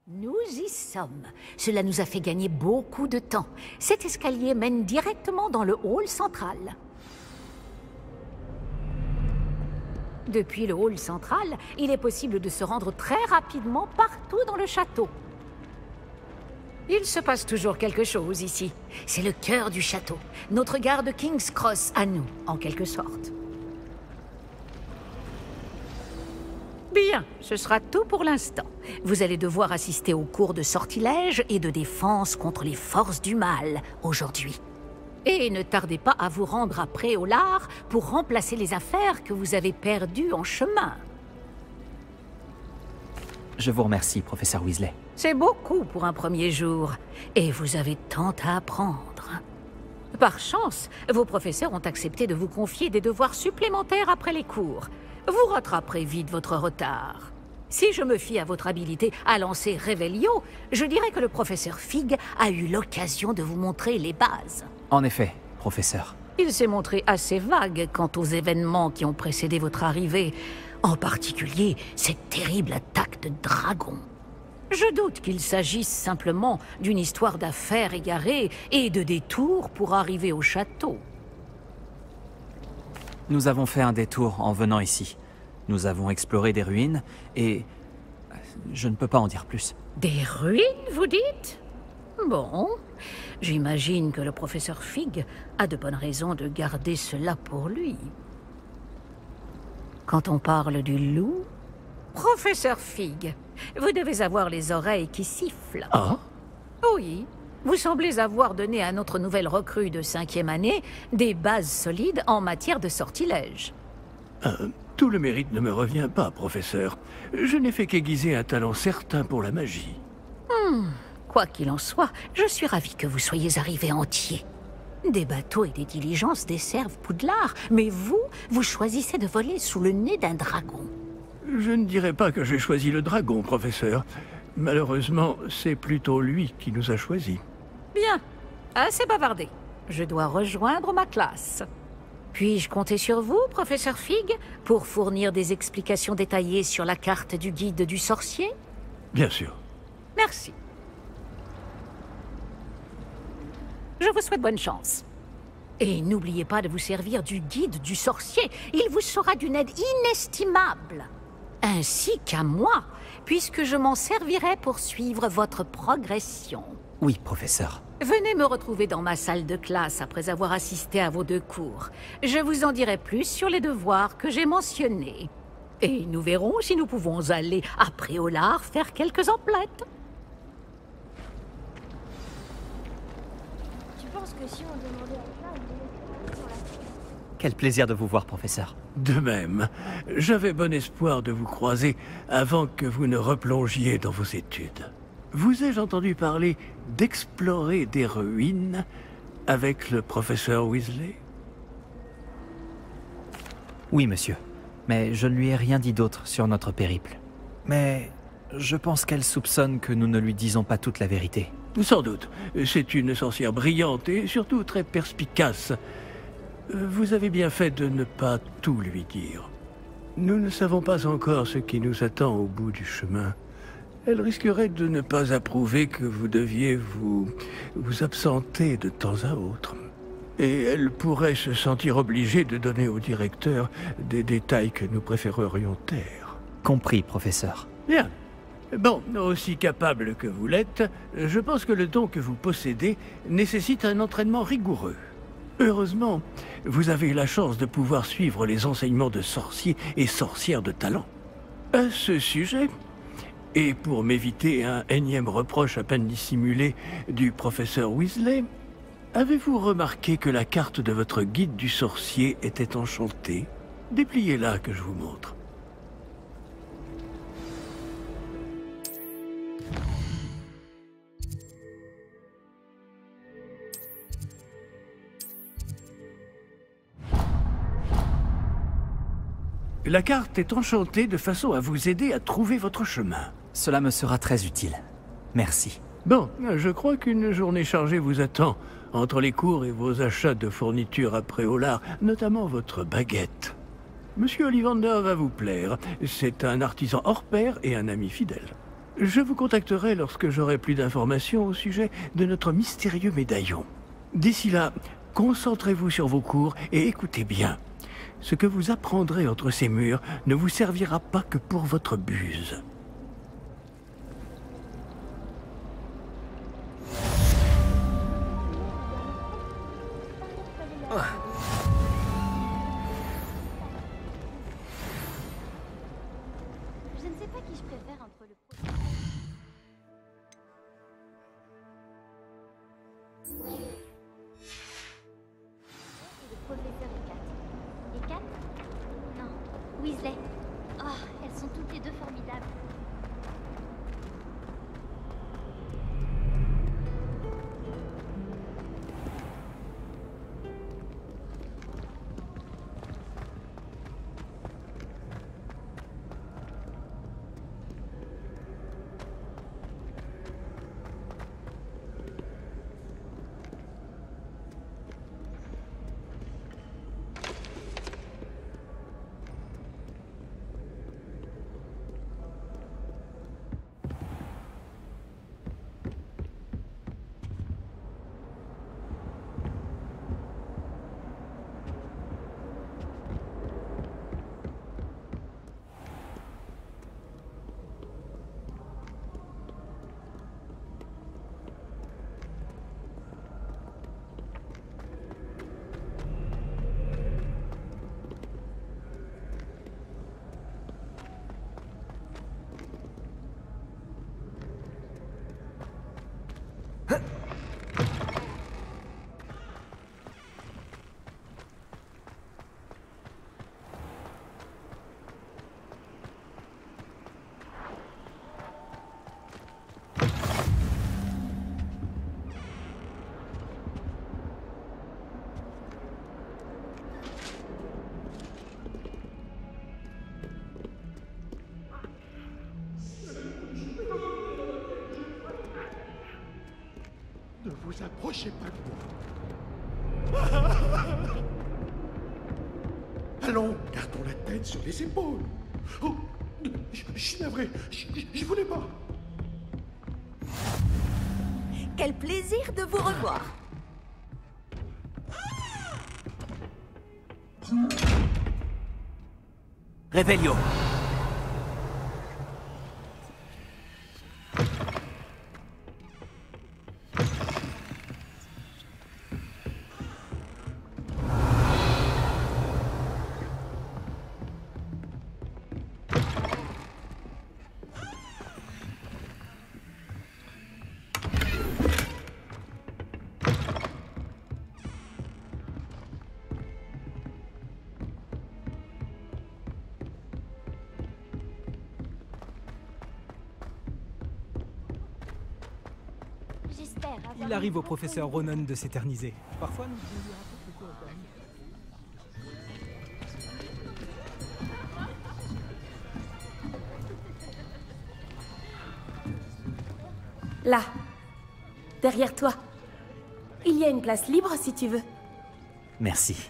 Nous y sommes. Cela nous a fait gagner beaucoup de temps. Cet escalier mène directement dans le hall central. Depuis le hall central, il est possible de se rendre très rapidement partout dans le château. Il se passe toujours quelque chose ici. C'est le cœur du château. Notre gare de King's Cross à nous, en quelque sorte. Bien, ce sera tout pour l'instant. Vous allez devoir assister au cours de sortilège et de défense contre les forces du mal aujourd'hui. Et ne tardez pas à vous rendre à Préolard pour remplacer les affaires que vous avez perdues en chemin. Je vous remercie, professeur Weasley. C'est beaucoup pour un premier jour, et vous avez tant à apprendre. Par chance, vos professeurs ont accepté de vous confier des devoirs supplémentaires après les cours. Vous rattraperez vite votre retard. Si je me fie à votre habilité à lancer Revelio, je dirais que le professeur Fig a eu l'occasion de vous montrer les bases. En effet, professeur. Il s'est montré assez vague quant aux événements qui ont précédé votre arrivée, en particulier cette terrible attaque de dragon. Je doute qu'il s'agisse simplement d'une histoire d'affaires égarées et de détours pour arriver au château. Nous avons fait un détour en venant ici. Nous avons exploré des ruines et... Je ne peux pas en dire plus. Des ruines, vous dites? Bon, j'imagine que le professeur Fig a de bonnes raisons de garder cela pour lui. Quand on parle du loup... Professeur Fig, vous devez avoir les oreilles qui sifflent. Ah? Oui, vous semblez avoir donné à notre nouvelle recrue de cinquième année des bases solides en matière de sortilège. Euh, tout le mérite ne me revient pas, professeur. Je n'ai fait qu'aiguiser un talent certain pour la magie. Hmm, Quoi qu'il en soit, je suis ravi que vous soyez arrivé entier. Des bateaux et des diligences desservent Poudlard, mais vous, vous choisissez de voler sous le nez d'un dragon. Je ne dirais pas que j'ai choisi le dragon, professeur. Malheureusement, c'est plutôt lui qui nous a choisis. Bien, assez bavardé. Je dois rejoindre ma classe. Puis-je compter sur vous, professeur Fig, pour fournir des explications détaillées sur la carte du guide du sorcier? Bien sûr. Merci. Je vous souhaite bonne chance. Et n'oubliez pas de vous servir du guide du sorcier. Il vous sera d'une aide inestimable. Ainsi qu'à moi, puisque je m'en servirai pour suivre votre progression. Oui, professeur. Venez me retrouver dans ma salle de classe après avoir assisté à vos deux cours. Je vous en dirai plus sur les devoirs que j'ai mentionnés. Et nous verrons si nous pouvons aller à Préolard faire quelques emplettes. Tu penses que si on demandait à Quel plaisir de vous voir, professeur. De même, j'avais bon espoir de vous croiser avant que vous ne replongiez dans vos études. Vous ai-je entendu parler d'explorer des ruines avec le professeur Weasley? Oui, monsieur. Mais je ne lui ai rien dit d'autre sur notre périple. Mais je pense qu'elle soupçonne que nous ne lui disons pas toute la vérité. Sans doute. C'est une sorcière brillante et surtout très perspicace. Vous avez bien fait de ne pas tout lui dire. Nous ne savons pas encore ce qui nous attend au bout du chemin. Elle risquerait de ne pas approuver que vous deviez vous, vous absenter de temps à autre. Et elle pourrait se sentir obligée de donner au directeur des détails que nous préférerions taire. Compris, professeur. Bien. Bon, aussi capable que vous l'êtes, je pense que le don que vous possédez nécessite un entraînement rigoureux. Heureusement, vous avez la chance de pouvoir suivre les enseignements de sorciers et sorcières de talent. À ce sujet, et pour m'éviter un énième reproche à peine dissimulé du professeur Weasley, avez-vous remarqué que la carte de votre guide du sorcier était enchantée? Dépliez-la que je vous montre. La carte est enchantée de façon à vous aider à trouver votre chemin. Cela me sera très utile. Merci. Bon, je crois qu'une journée chargée vous attend, entre les cours et vos achats de fournitures à Préolard, notamment votre baguette. Monsieur Ollivander va vous plaire. C'est un artisan hors pair et un ami fidèle. Je vous contacterai lorsque j'aurai plus d'informations au sujet de notre mystérieux médaillon. D'ici là, concentrez-vous sur vos cours et écoutez bien. Ce que vous apprendrez entre ces murs ne vous servira pas que pour votre buse. Je ne sais pas qui je préfère entre le. Et le professeur Ecat. Ecat Non, Weasley. Vous approchez pas de moi. Allons, gardons la tête sur les épaules. Oh, je, je suis navré, je, je- je voulais pas. Quel plaisir de vous revoir. Réveillon. Il arrive au professeur Ronan de s'éterniser. Parfois, nous. Là. derrière toi. Il y a une place libre si tu veux. Merci.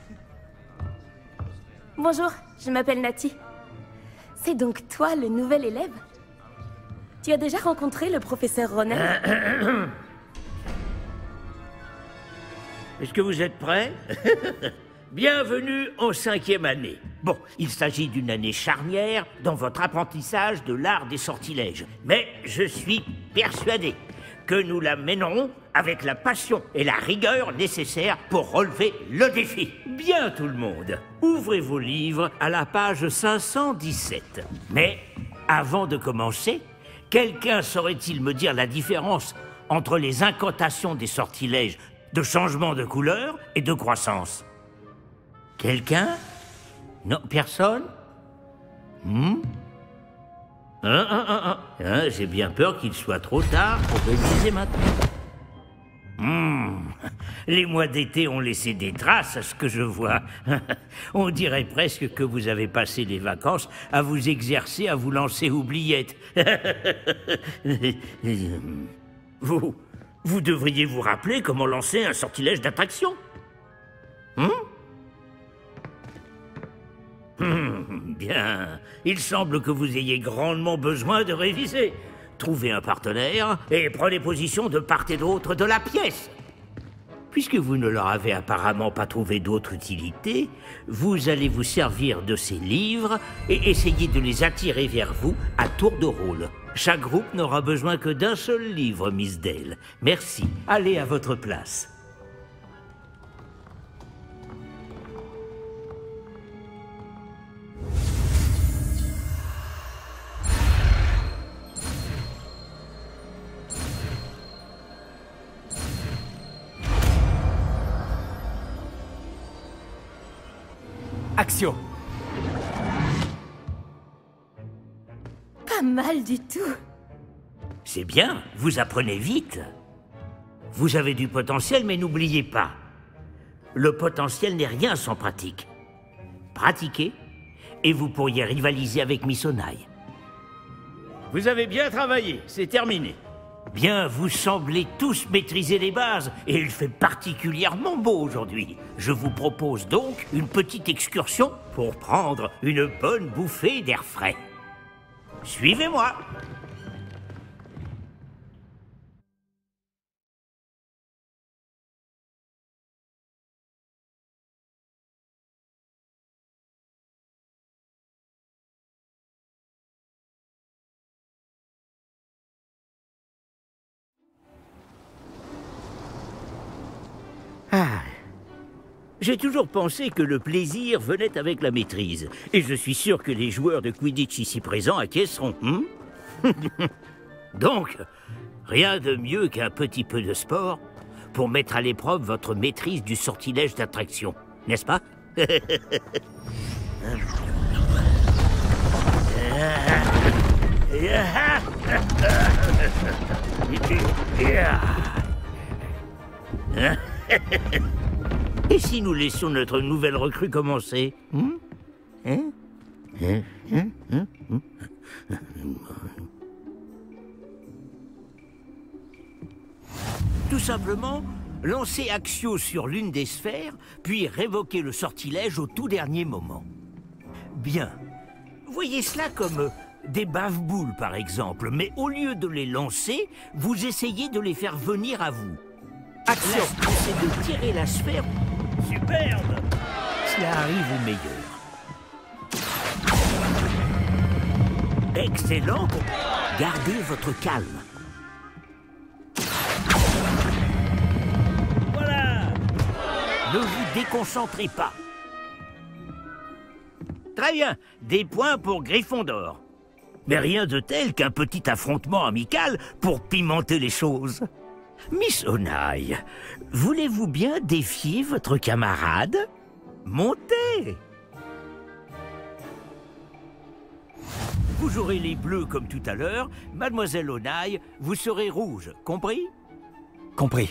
Bonjour, je m'appelle Nati. C'est donc toi le nouvel élève? Tu as déjà rencontré le professeur Ronen Est-ce que vous êtes prêts? Bienvenue en cinquième année. Bon, il s'agit d'une année charnière dans votre apprentissage de l'art des sortilèges. Mais je suis persuadé que nous la mènerons avec la passion et la rigueur nécessaires pour relever le défi. Bien tout le monde, ouvrez vos livres à la page 517. Mais avant de commencer, quelqu'un saurait-il me dire la différence entre les incantations des sortilèges de changement de couleur et de croissance Quelqu'un? Non, personne? Hmm? Hein, J'ai bien peur qu'il soit trop tard pour réviser maintenant. Hmm. Les mois d'été ont laissé des traces à ce que je vois. On dirait presque que vous avez passé les vacances à vous exercer à vous lancer oubliettes. vous, vous devriez vous rappeler comment lancer un sortilège d'attraction. Hmm, Bien. Il semble que vous ayez grandement besoin de réviser. Trouvez un partenaire et prenez position de part et d'autre de la pièce. Puisque vous ne leur avez apparemment pas trouvé d'autre utilité, vous allez vous servir de ces livres et essayer de les attirer vers vous à tour de rôle. Chaque groupe n'aura besoin que d'un seul livre, Miss Dale. Merci. Allez à votre place. Axio mal du tout. C'est bien, vous apprenez vite. Vous avez du potentiel, mais n'oubliez pas, le potentiel n'est rien sans pratique. Pratiquez, et vous pourriez rivaliser avec Misonai. Vous avez bien travaillé, c'est terminé. Bien, vous semblez tous maîtriser les bases, et il fait particulièrement beau aujourd'hui. Je vous propose donc une petite excursion pour prendre une bonne bouffée d'air frais. Suivez-moi. J'ai toujours pensé que le plaisir venait avec la maîtrise. Et je suis sûr que les joueurs de Quidditch ici présents acquiesceront. hmm? Donc, rien de mieux qu'un petit peu de sport pour mettre à l'épreuve votre maîtrise du sortilège d'attraction, n'est-ce pas? Et si nous laissions notre nouvelle recrue commencer hmm Hein Hein Hein Tout simplement, lancer Axio sur l'une des sphères, puis révoquer le sortilège au tout dernier moment. Bien. Voyez cela comme euh, des bave-boules, par exemple, mais au lieu de les lancer, vous essayez de les faire venir à vous. Action C'est de tirer la sphère. Superbe Cela arrive au meilleur. Excellent Gardez votre calme. Voilà Ne vous déconcentrez pas. Très bien, des points pour Gryffondor. Mais rien de tel qu'un petit affrontement amical pour pimenter les choses. Miss Onaï, voulez-vous bien défier votre camarade? Montez! Vous jouerez les bleus comme tout à l'heure, mademoiselle Onaï, vous serez rouge, compris? Compris.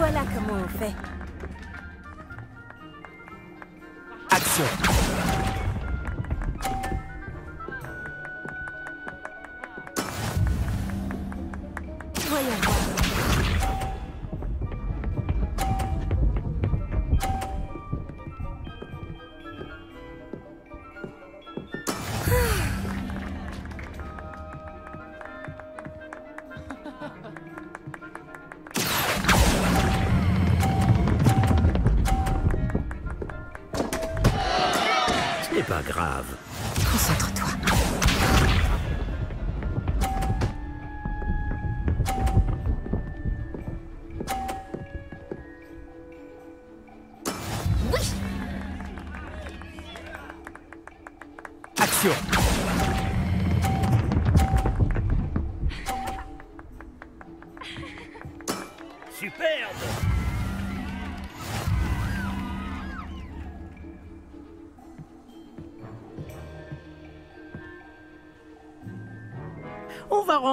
Voilà comment on fait. Action Voyons.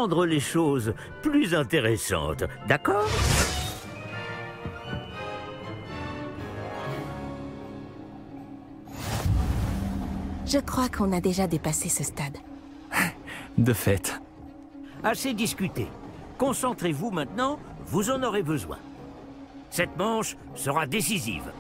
Rendre les choses plus intéressantes, d'accord? Je crois qu'on a déjà dépassé ce stade. De fait. Assez discuté. Concentrez-vous maintenant, vous en aurez besoin. Cette manche sera décisive.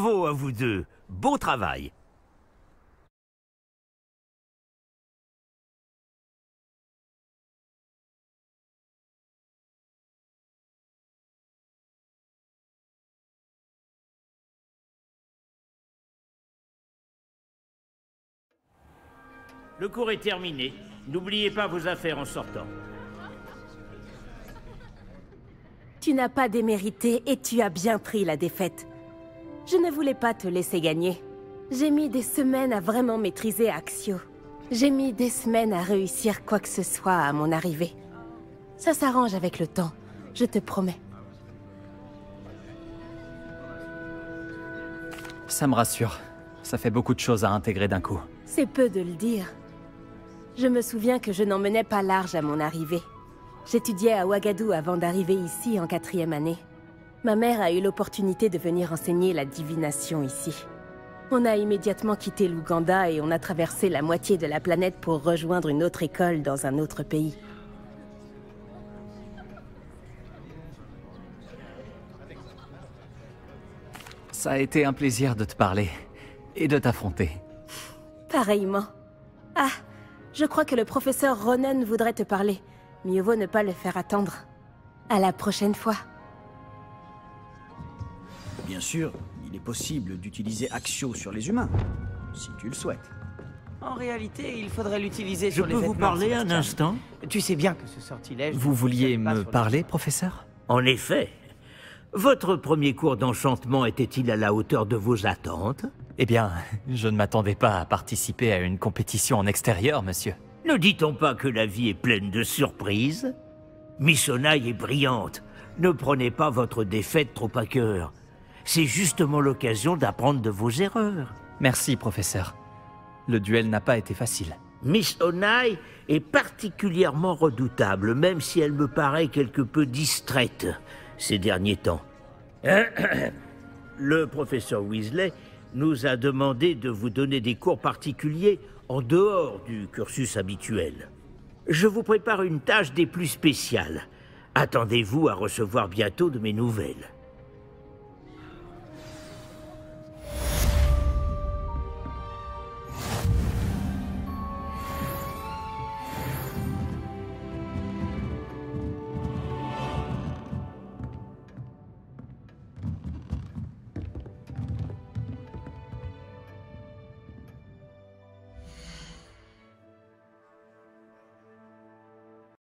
Bravo à vous deux. Beau travail. Le cours est terminé. N'oubliez pas vos affaires en sortant. Tu n'as pas démérité et tu as bien pris la défaite. Je ne voulais pas te laisser gagner. J'ai mis des semaines à vraiment maîtriser Axio. J'ai mis des semaines à réussir quoi que ce soit à mon arrivée. Ça s'arrange avec le temps, je te promets. Ça me rassure. Ça fait beaucoup de choses à intégrer d'un coup. C'est peu de le dire. Je me souviens que je n'en menais pas large à mon arrivée. J'étudiais à Ouagadou avant d'arriver ici en quatrième année. Ma mère a eu l'opportunité de venir enseigner la divination ici. On a immédiatement quitté l'Ouganda et on a traversé la moitié de la planète pour rejoindre une autre école dans un autre pays. Ça a été un plaisir de te parler et de t'affronter. Pareillement. Ah, je crois que le professeur Ronan voudrait te parler. Mieux vaut ne pas le faire attendre. À la prochaine fois. Bien sûr, il est possible d'utiliser Axio sur les humains, si tu le souhaites. En réalité, il faudrait l'utiliser Je sur les peux vous parler un instant? Tu sais bien que ce sortilège... Vous vouliez me parler, professeur? En effet. Votre premier cours d'enchantement était-il à la hauteur de vos attentes? Eh bien, je ne m'attendais pas à participer à une compétition en extérieur, monsieur. Ne dit-on pas que la vie est pleine de surprises? Missonaï est brillante. Ne prenez pas votre défaite trop à cœur. C'est justement l'occasion d'apprendre de vos erreurs. Merci, professeur. Le duel n'a pas été facile. Miss Onai est particulièrement redoutable, même si elle me paraît quelque peu distraite ces derniers temps. Le professeur Weasley nous a demandé de vous donner des cours particuliers en dehors du cursus habituel. Je vous prépare une tâche des plus spéciales. Attendez-vous à recevoir bientôt de mes nouvelles.